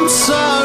I'm sorry.